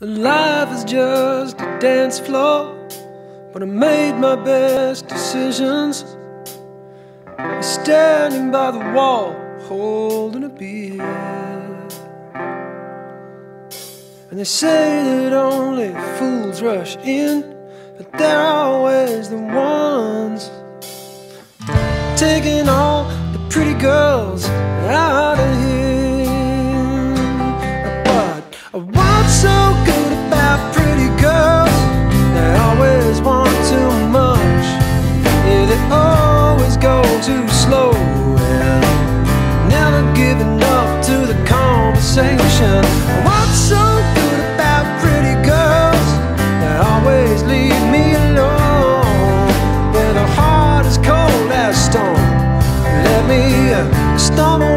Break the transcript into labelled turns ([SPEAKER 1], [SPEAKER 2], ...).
[SPEAKER 1] Life is just a dance floor, but I made my best decisions. Standing by the wall, holding a beer. And they say that only fools rush in, but they're always the ones taking all the pretty girls out of here. But what's so Storm